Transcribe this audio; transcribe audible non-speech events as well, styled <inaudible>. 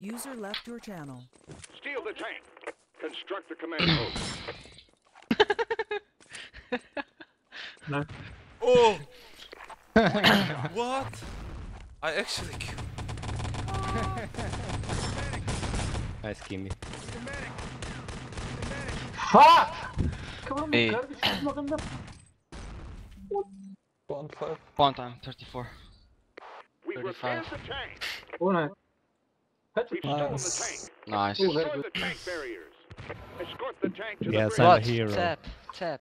User left your channel. Steal the tank. Construct the command post. <laughs> Oh! <coughs> what? I actually killed. <laughs> Nice Kimi. Fuck! Kıvırım İyi. kardeşim tutmadığımda. One time, 34. We've 35. repaired the tank. O ne? Kaç We've stolen tank. Nice. Very Destroy the tank barriers. Escort the tank to Yes, the I'm a hero. Tap, tap.